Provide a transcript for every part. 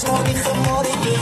Smordig gemorgen.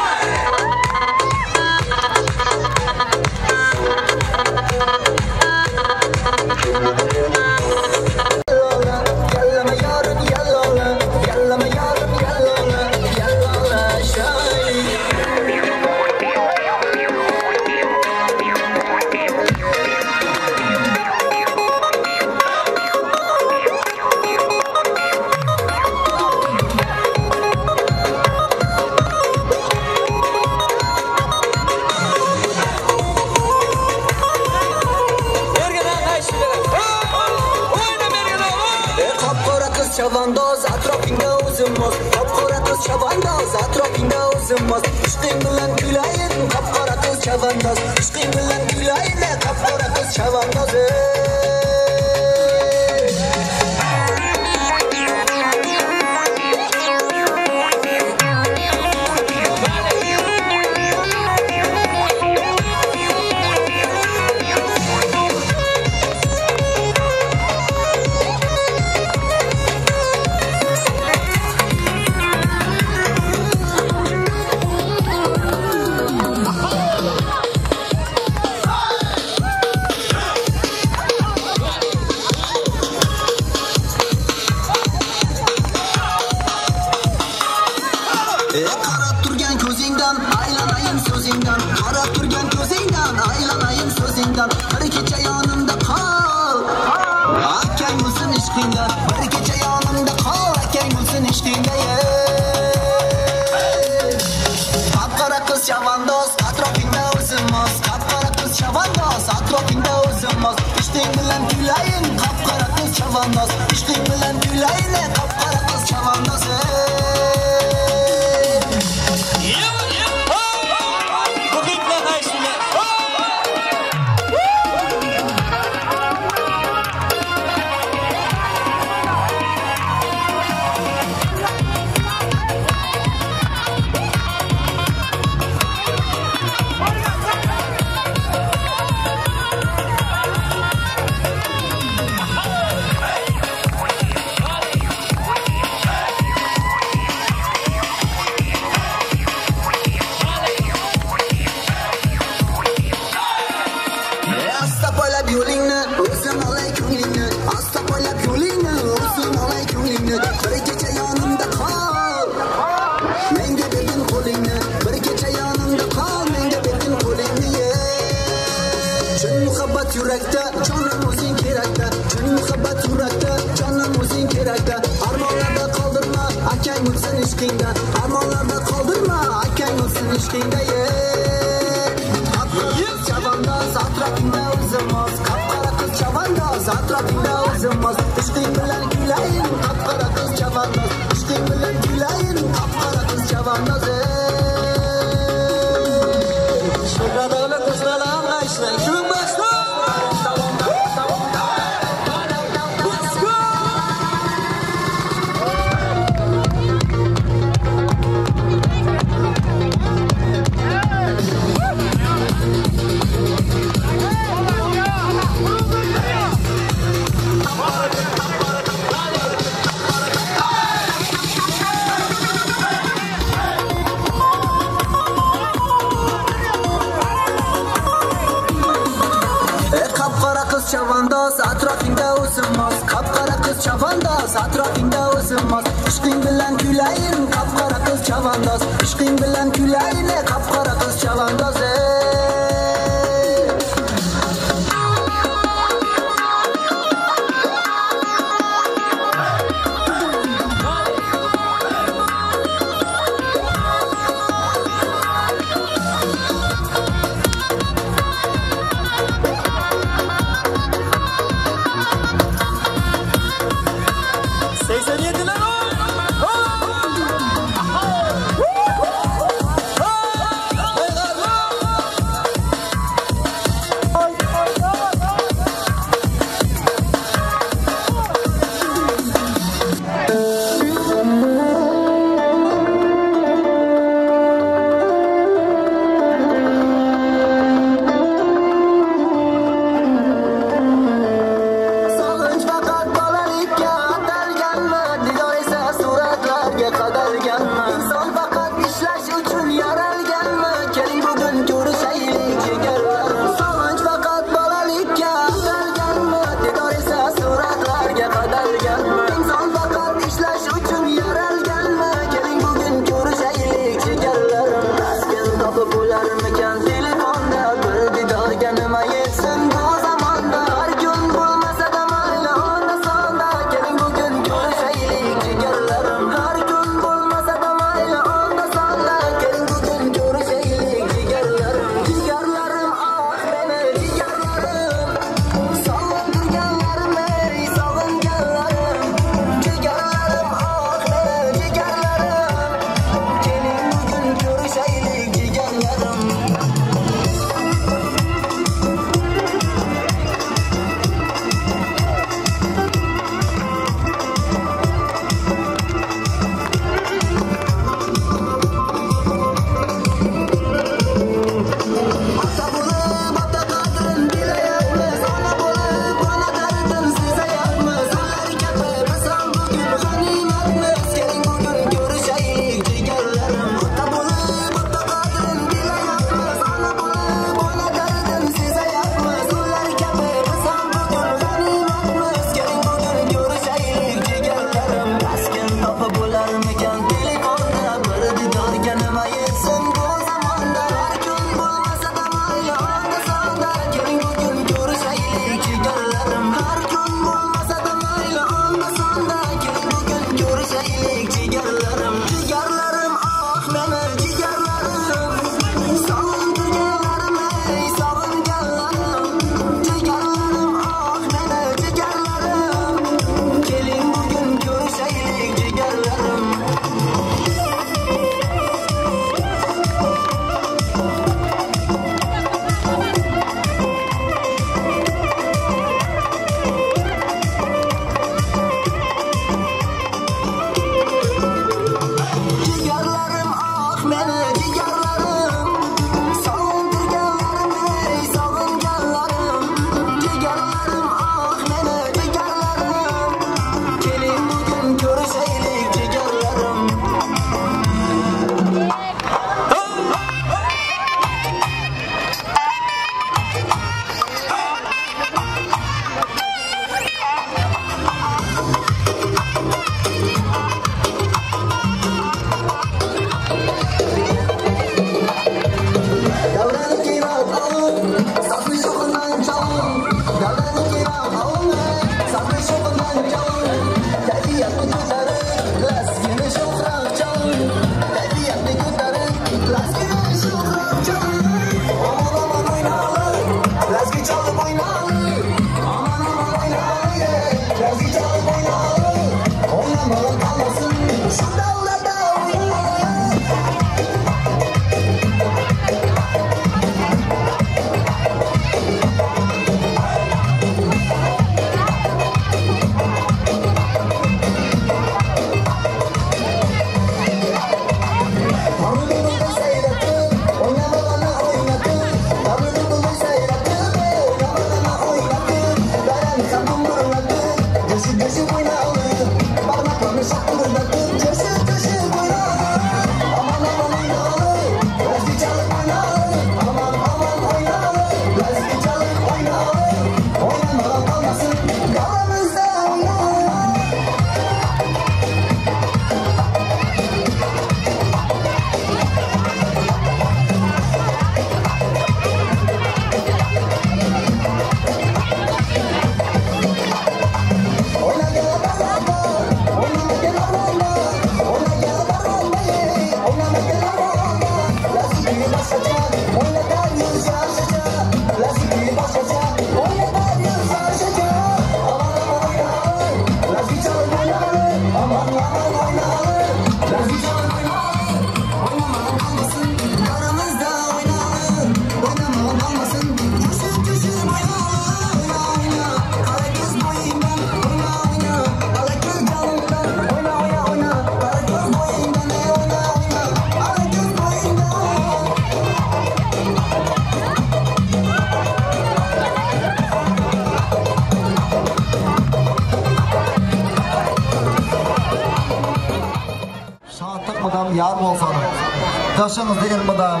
Yaşınızda ilmidam,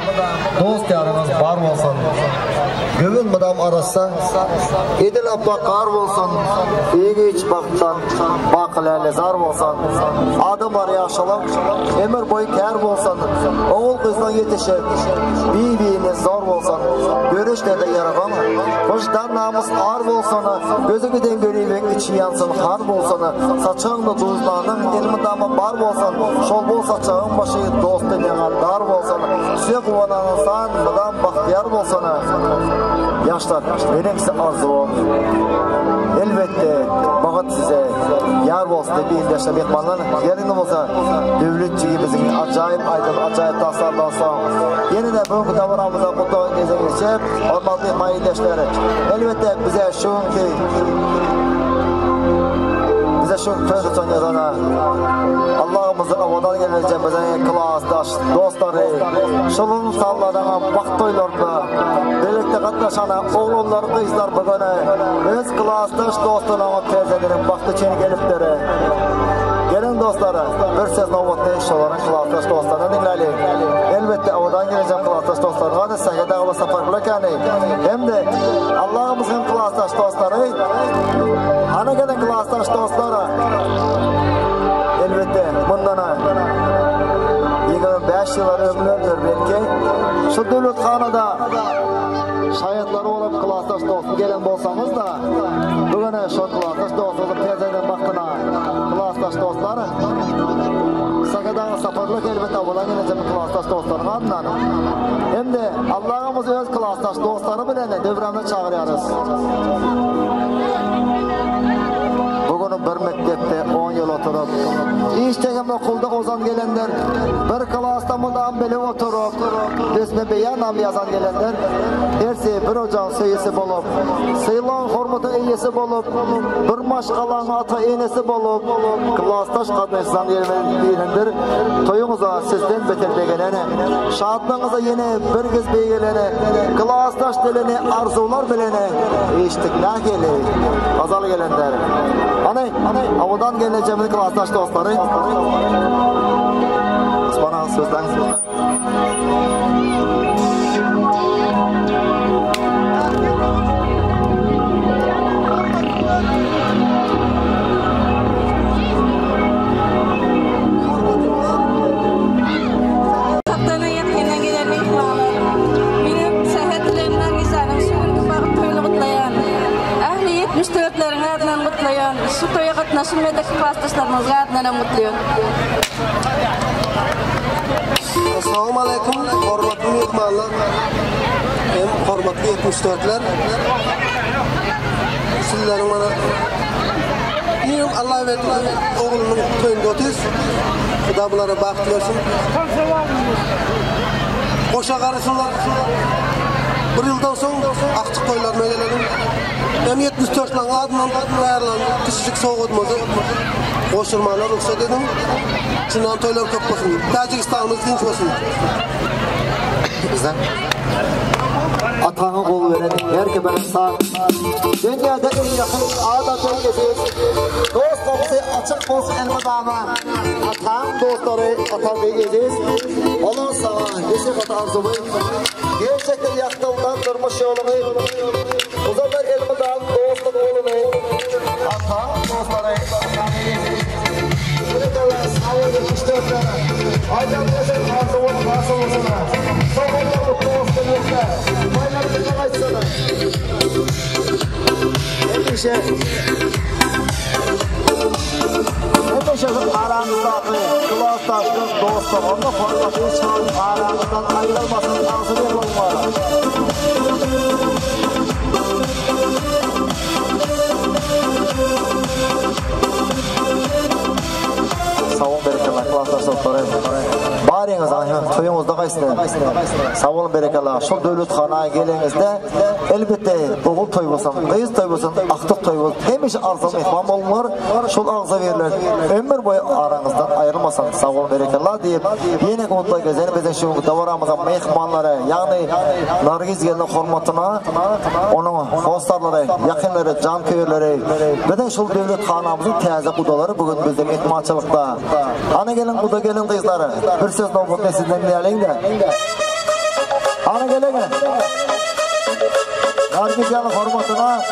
dost yarınız bar bolsan. Göbün mıdam arasa, edil abba kar bolsan, iyi iç baktan, bakılarla zar bolsan. Adım var yaşalım, emir boyu kar bolsan, oğul kızdan yetişir, birbirine zor bolsan, görüşlerde yaragama, hoşdan namus ar bolsana, gözü giden göreyim içi yansın har bolsana, saçağında tuzlanın ilmi damı bar bolsan, şol bol saçağın başı dost deniyan dar bolsana, süye kuvananın san, mıdan bahtiyar bolsana. Yaşlar, benim size arzum. Elbette bağıt size yar bolsun diye bir yaşa mehmanlar yerinde bolsa devletçi bizim acayip aydın acayip tasardan soğuk yine de bugün davranımıza mutlu geze geçip orman mehman iyileşleri elbette bize şu ki Kardeşim Ferguson yazana. Allah'ımızı avadan gelen cembezen kılasdaş, dostları. Şunun salladana baktoylarını. Birlikte katlaşana oğullar. Öz dostlarına. Gelin dostları, bir söz navbatda işçilerin klasdaş dostlarına dinleyelim. Elbette avadan geleceğim klasdaş dostlarına. Hadi səhə dağıla safar bırakani. Hem de Allah'ımızın klasdaş dostları, ana gelen klasdaş dostları, elbette bundan 25 yıllar ömürlüdür belki. Şu devlet kanada şayetleri olup klasdaş dostu gelen bolsanız da bugüne şu klasdaş dostu tezeden baktına klasdaş dostları Sakadağı safarlık elbette ola geleceğim klasdaş dostların adından. Hem de Allah'ımız öz klasdaş dostları bile de devremde çağırıyoruz. Bugün bir mektepte 10 yıl oturup, iş tegemde okulda ozan gelenler, bundan beri oturup, resme beyanam yazan gelenler, hersi bir ocağın seyisi bolup, seylan hormata iyisi bolup, bir maşkalan ata iğnesi bolup, klastaş kadınsan yerendir, toyunuza sizden beter begelene, şadlığınıza yine bir kez begelene, klastaş dilini arzular bilene, iştik ne geli, azal gelenler. Anay, anay, avadan geleceğimiz klastaş dostları. Bana sözden. Şimdi bakıp toyunu kutlayan. Ahli 74'lerin adından kutlayan. Şu toya katnaşım medek Assalamu alaykum, hormatli mehmonlar. Hormatli 74'ler. Sizlerin bana Niyum Allah verdi oğlunun toyunda otiz. Xuda bunlara baxt versin. Qoşa qarasınlar. Bir yıldan soň akçık toylarına gelelim. Hem 74 lan adından ayarlan kişilik soğudmadı. Qoşurmalar ruhsat edin. Şundan toylar köp olsun. Tacikistanımız dinç olsun. bizden. Atağın kol veren herke ben sağ. Dünyada en yakın ağda bölgesiz. Dost kapısı açık olsun elmadama. Atağın dostları atar bölgesiz. Olan sana geçip ata arzumu. Gerçekten yaktığından durmuş yolunu. Uzaklar elmadağın Hemşe aramızdaki klastaşlık dostum. Onda formatı çıkan aramızdan ayrılmasın. Ağzı berekeler, klastaş барыңыз айым тойыңызда қайсыны сауалым берекелла шол дөлөт хана келеңізде элбетте оғыл той болсын кыз той болсын актык той болсын эмиш арзан мехман болуңар шол агза берилер өмүр бою араңыздан айырылмасаң сауалым берекелла деп ене кмутбай кезен биздин шүгүнкү дабарабыздын яғни наргиз келдин хурматына онун достарлары жакындары жанкүйерлери биздин шул дөлөт ханабыздын таза кудалары бүгүн бизде мехманчылыкта аны келин куда келин кыздары бир сөз okutma sizden diyelim de. Ana gelene. Nargizyanın hormatına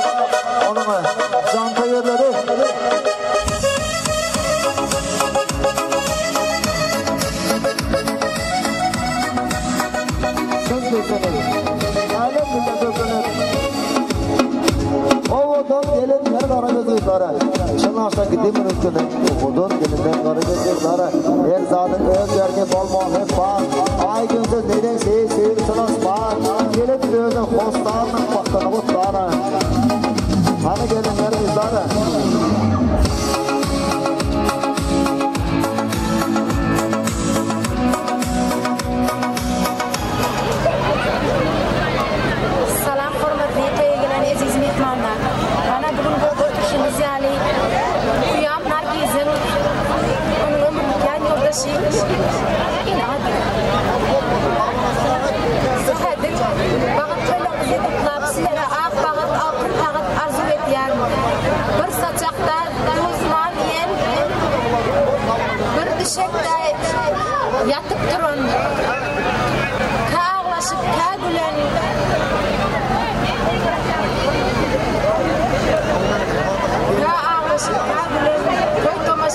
onun can tayırları. Söz geçelim. Oğudun gelin her kara gözlüklere. Şınlaşta gidimin üstüne. Oğudun gelin her kara gözlüklere. Her zatın öz yerken bolma hep var. Ay günsüz neden seyir seyir sılas var. Gelin gözün hostanın baktığını kutlara. Hani gelin her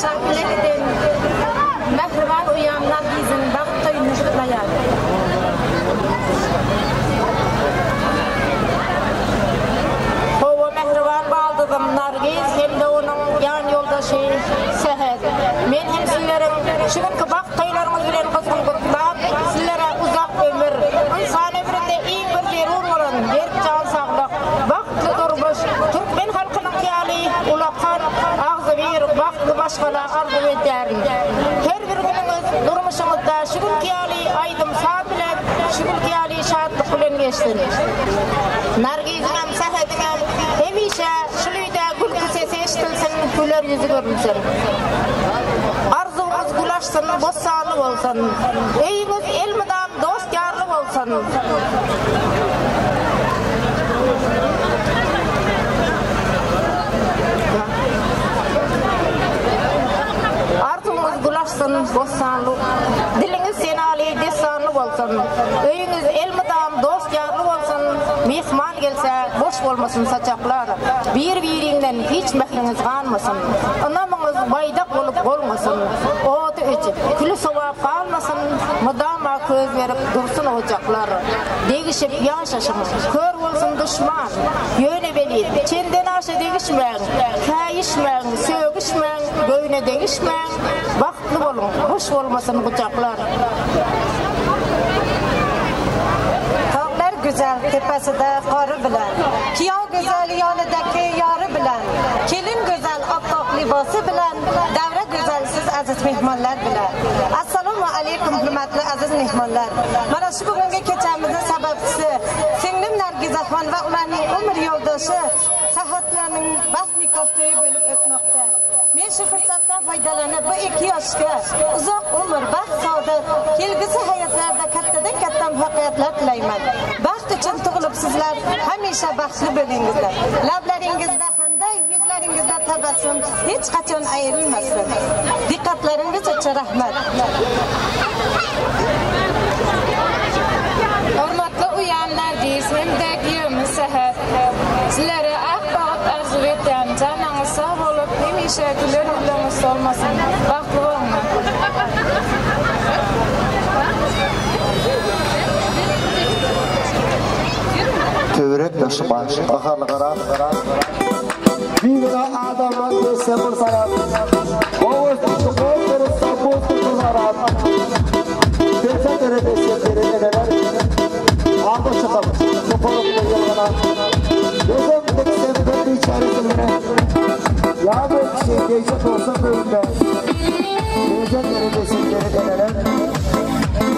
tomaşa gidin. Mehriban uyanlar bizim bakta yunuşlayan. Hova mehriban baldıdım Nargiz, hem de onun yan yoldaşı Seher. Men hem sizlerin şu günkü baktaylarınız bilen kızgın başkala arzu ederim. Her bir günümüz durmuşumuzda şu gün kıyali aydım sağ bilen, şu gün kıyali şahatlık bilen geçsin. Nargizinem, Sehetinem, hemişe şuluyda gülkü sesi eşitilsin, güler yüzü görünsün. Arzunuz gulaşsın, bossanlı olsun. Eyiniz elmiden dost yarlı olsun. Gulaşsın, bossanlı. Diliniz senali, destanlı olsun. Öyünüz elmiden dost yarlı olsun. Mihman gelse boş olmasın saçaklar. Bir birinden hiç mehriniz kalmasın. Anamınız baydak olup olmasın. Otu içip külü sovap kalmasın. Mudama köz verip dursun ocaklar. Degişip yaşaşımız. Kör olsun düşman. Yöne beliydi. Çenden aşağı degişmeyin. Kayışmeyin, sögüşmeyin. Göğüne degişmeyin. Baktlı olun. Boş olmasın ocaklar. Tağlar güzel tepesinde karı bilen. Kiyav güzel yanındaki yarı bilen. Kelin güzel aptak libası bilen. aziz mehmonlar bilan. Assalomu alaykum hurmatli aziz mehmonlar. Mana shu bugungi kechamizni sababchisi singlim nargizaxon va ularning umr yo'ldoshi sahodlarning baxt nikoh to'yi bo'lib o'tmoqda. Men shu fursatdan foydalanib bu ikki yoshga uzoq umr, baxt, saodat, kelgusi hayotlarda kattadan katta muvaffaqiyatlar tilayman. Baxt uchun tug'ilibsizlar, hamisha baxtli bo'lingizlar. Lablaringizda xanda, yuzlaringizda tabassum hech qachon ayrilmasin. Diqqatlaringiz uchun rahmat. Hurmatli uyam deyiz, hem de güler yüzünüz olmasın. Baklı olun. Tövrek taşıma, bakarlı karar. Bir adamın bir sepur sayar. Oğuz tuttu, oğuz tuttu, oğuz tuttu zarar. Dese tere dese tere neler. Aldı çıkıp, sokuluk da yılgına. Gözüm diksem döndü içerisine. Ya bir kişi gece olsun önünde. Dese tere dese tere neler.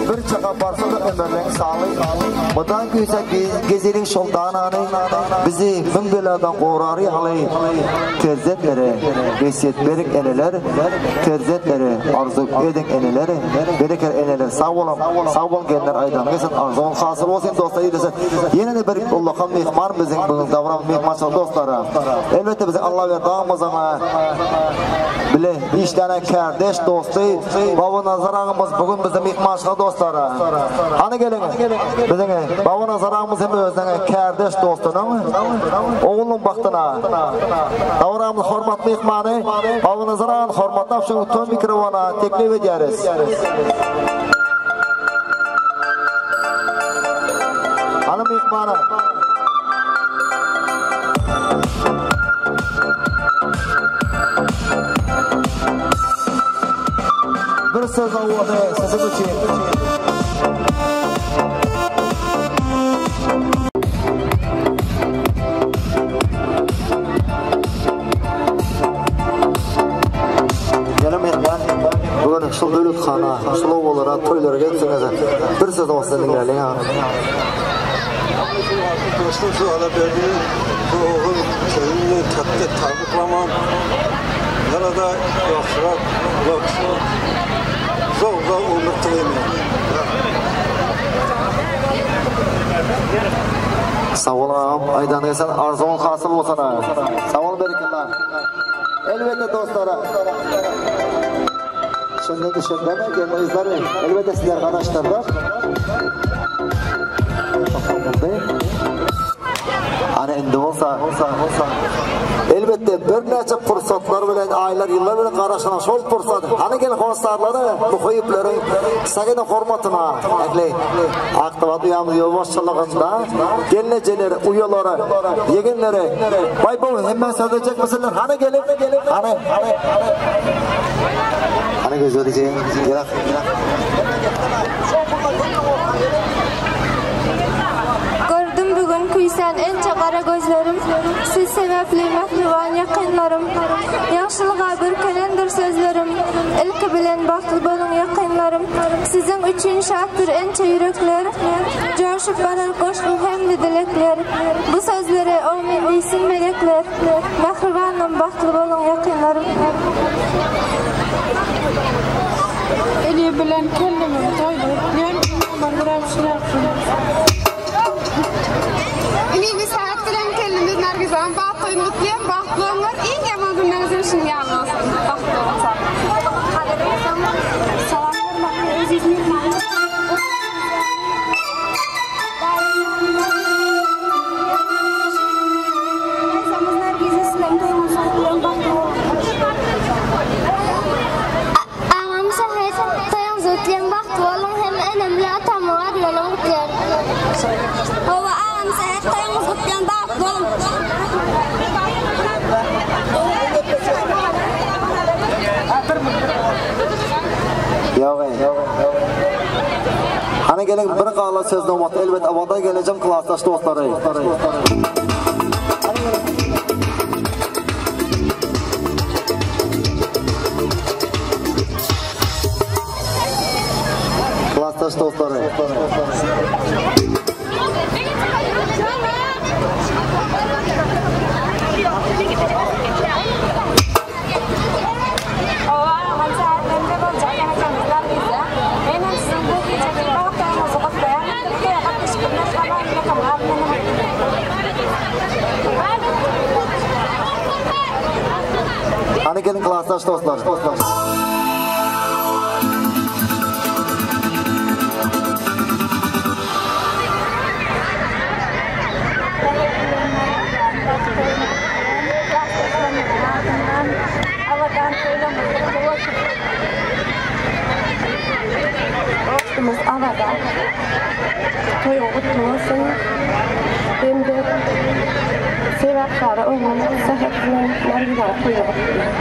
Bir çaqa barsa da ömürlerin sağlık. Budan kuysa gezerin şoldananı bizi bin beladan qorarı halay. Terzetlere, vesiyet berik eneler, terzetlere arzu edin eneler, bereker eneler sağ olun, sağ olun genler aydan. Mesela arzun hasıl olsun dostlar iyilese. Yine de bir Allah'ın mihmar bizim bugün davran mihmarsa dostlara. Elbette bize Allah ver dağımızına bile işlerine kardeş dostu baba nazarağımız bugün bizim mihmarsa dostlara. Hani gelin bizim baba nazarağımız hem özüne kardeş dostunun oğlun baktına. Davranımız hormat mihmanı baba nazarağın hormatına şu tüm mikrofona teklif ederiz. Hanım mihmanı. Bir söz sizin için. va to'ylarga jo'nagan bir so'z ostida tinglaylik ha. Do'stim shu olaberdi bu o'g'il kelinni katta tabriklaman yanada yaxshiroq uzoq uzoq umr tilayman savolim aydangasan arzon hosil bo'lsin savol berkinlar elbette dostlara Şimdi düşündeme gelmezler. Elbette sizler arkadaşlarlar. Hani endi olsa, olsa, olsa. Elbette bir neçe fırsatlar bilen aylar, yıllar bilen qarashana şol fırsat. Hani gel konsertlari, muhayiplerin sagina hormatına. Ekli, aktıva duyamız yol başçılığında geleceleri, uyaları, yegenleri. Bay bu hemen söyleyecek misinler? Hani gelin, hani, hani, hani. Hani gözleyeceğim, gelak, gelak. Bugün kuysan ence qara gözlerim Siz sebepli mehriban yakınlarım Yaxşılığa bürkenendir sözlerim İlki bilen bahtlı bolun yakınlarım Sizin üçün şahtır ence yürekler Coşup barar koşkun hemli dilekler Bu sözleri amin deysin melekler Mehribanım bahtlı bolun yakınlarım Eli bilen kendimi toydu. Nem aman buram şilapsın. Mimi saat bilen kendimiz Nargizan bahtıyın mutluyum, bahtlığım var. En yaman günleriniz için yarın olsun. Bahtlı olsun. Salam vermek aziz mehmanım. to'yingiz o'tgan baxt bo'ling yog'ing qani keling bir qala so'zni umid elbet avodan kelajam klassdosh do'stlari klassdosh do'stlari Hani gelin klastaş dostlar. Havadan Dostumuz havada. Toyun kutlu olsun. Hem de sevapları onun sıhhatinin nereden toyu kutlu.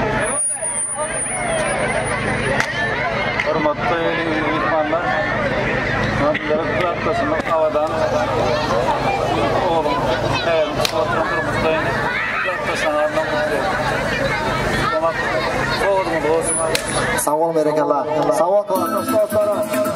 Hürmetli mehmanlar, Nazilleri Kırattası'nın havadan oğlum, evet, oturum durumundayım. Kırattası'nın havadan mutluyum. Demek, oğlumu da olsun. Sağ olun bereketle. Sağ olun klastaş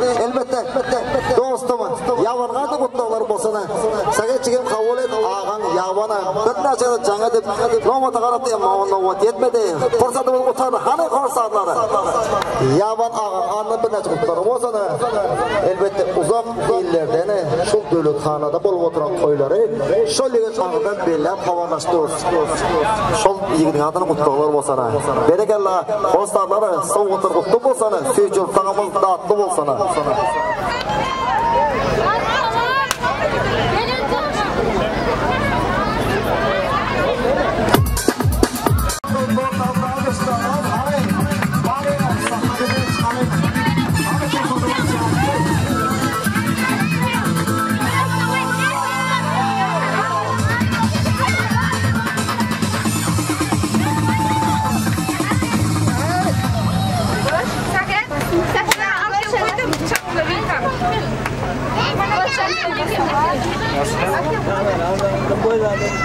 Elbette, dostum, yavarga da butlalar bolsana. Sege çigen kavul et ağan yavana. Bitna çada canga dip, Roma tagarap diye mavanda vat yetmedi. Fırsatı bulup utar, hani korsarları. Yavan ağan, anlı bitna çubutlar. O elbette uzak illerden şol döwlethanada bolup oturan toýlary şol ýerden şoldan bellep hawalaşdyr. Şol ýigitniň adyny gutdaglar датты болсана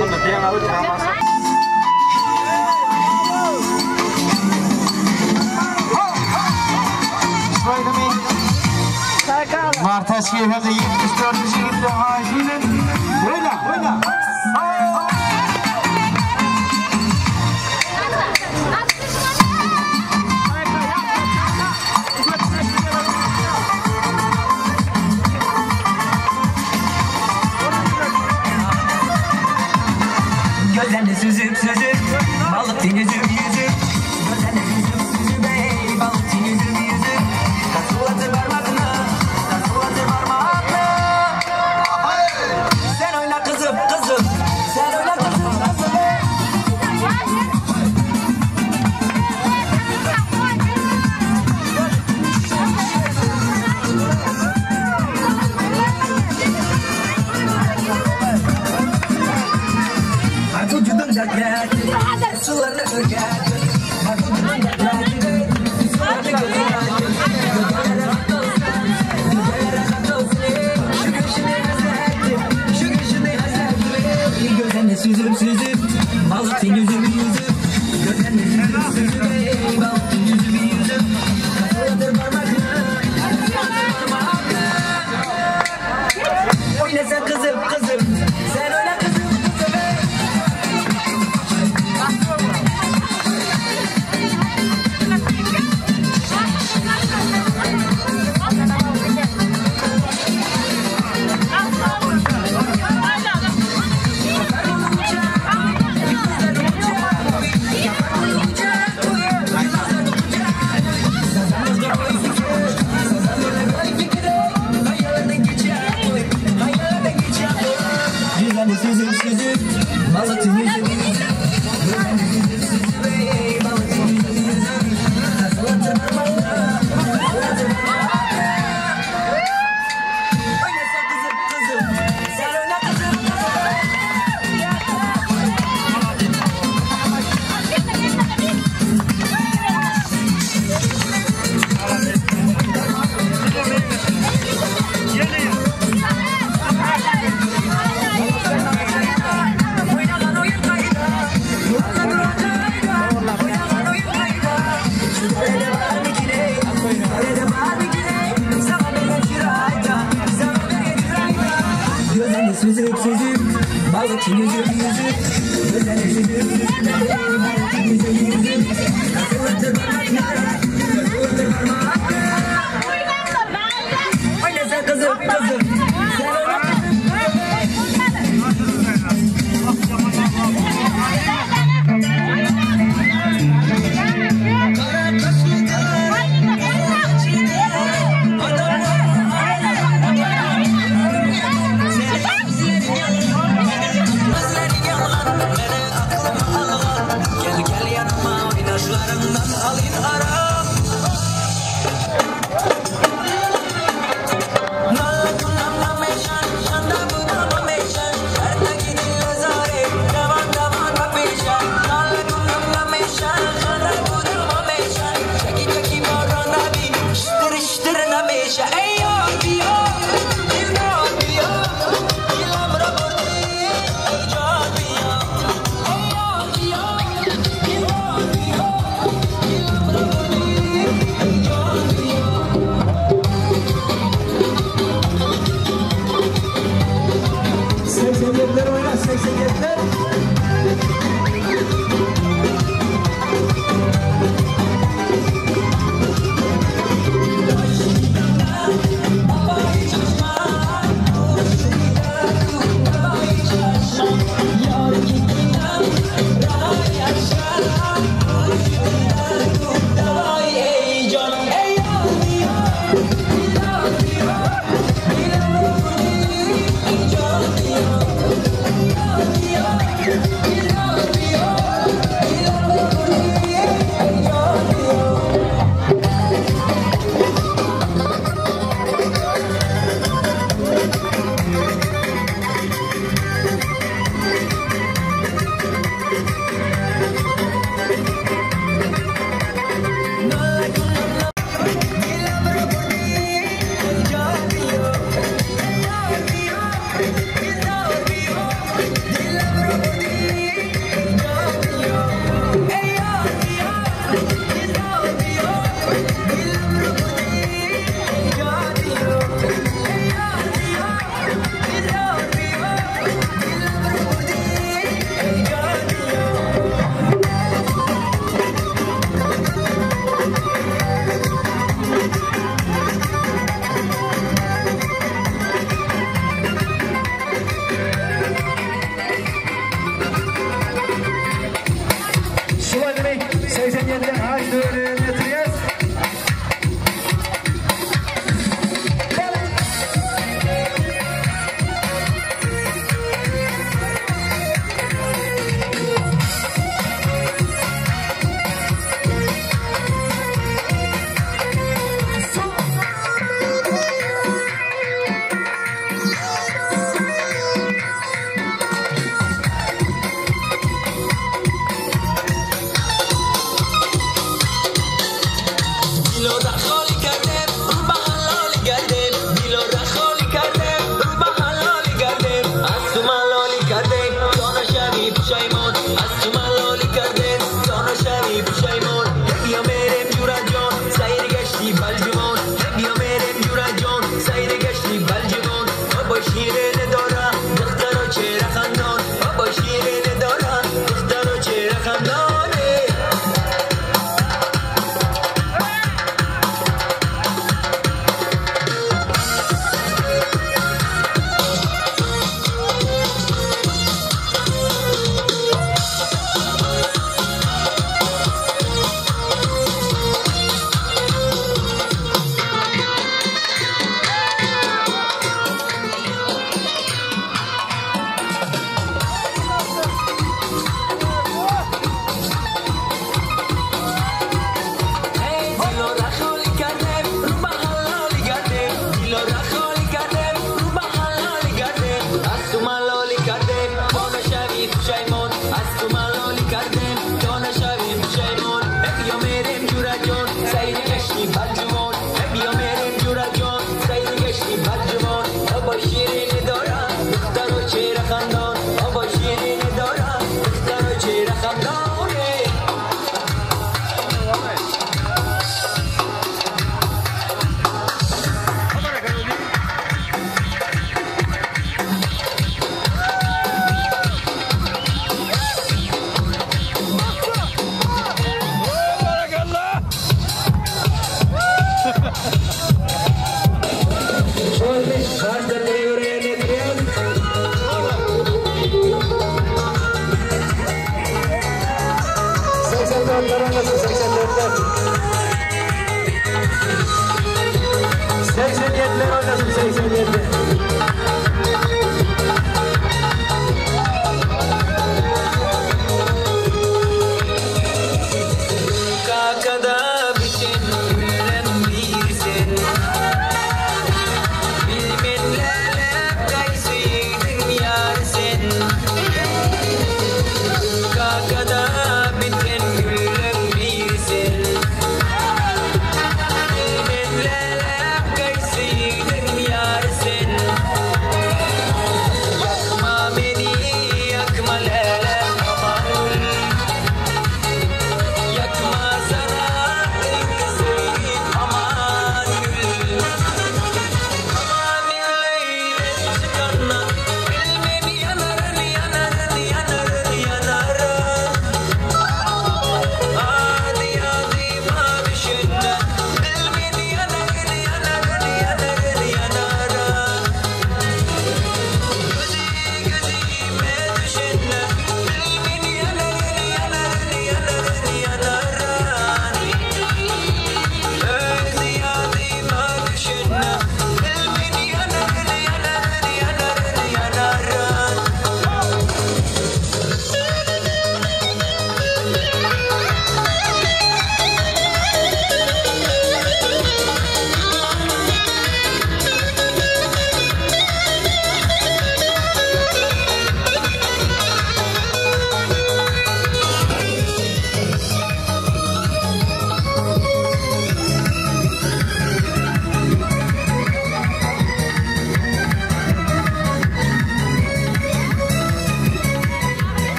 pengertian aku cara masak Martes geliyor.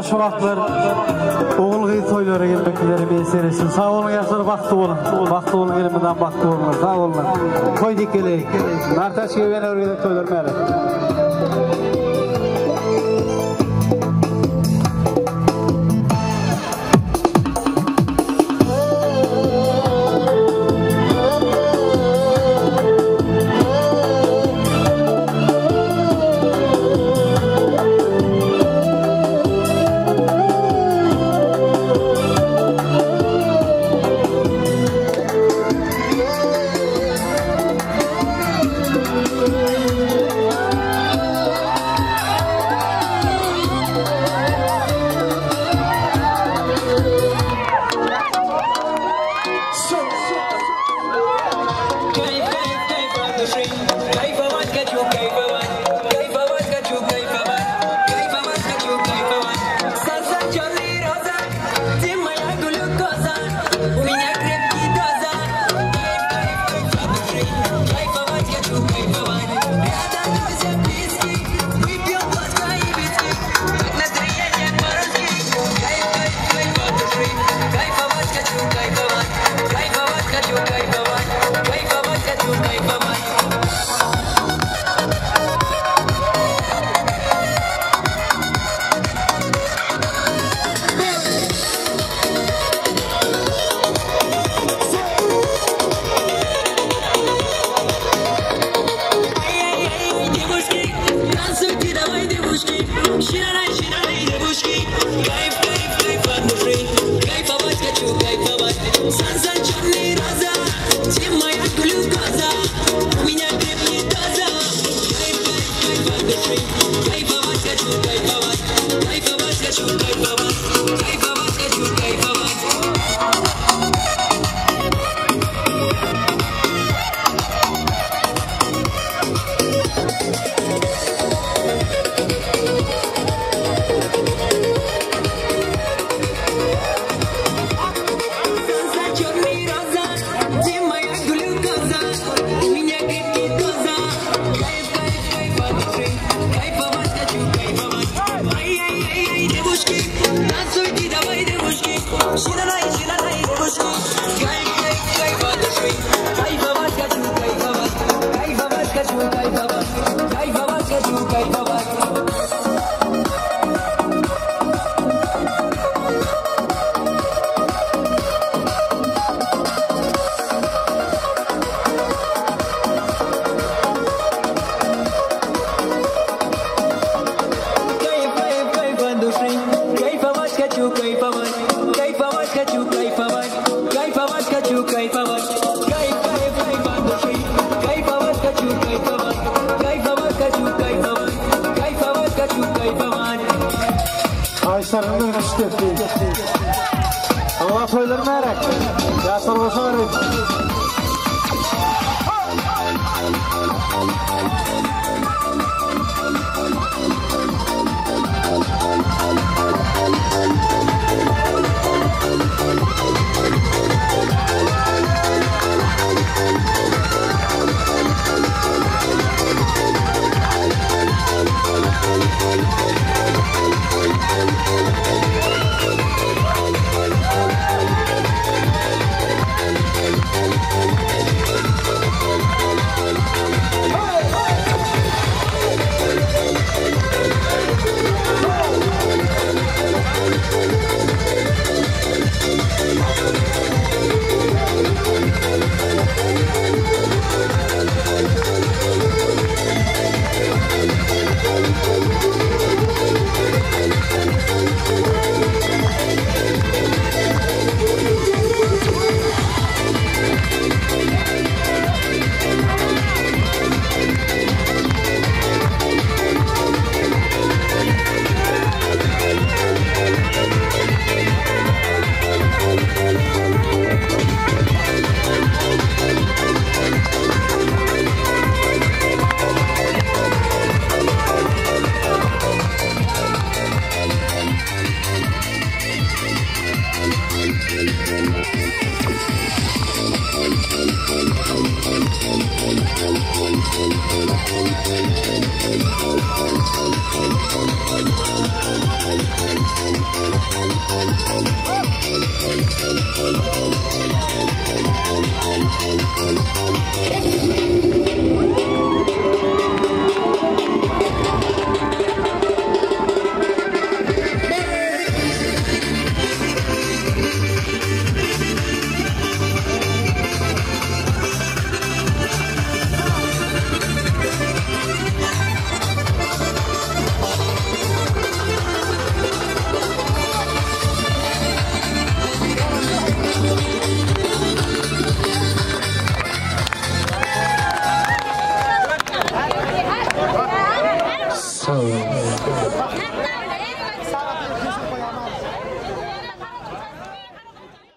Barış vaxtlar, oğul qeyd toyları gelmekleri bir serisi. Sağ olun yaşlar, baxtı olun. Baxtı olun elimden baxtı olun. that you make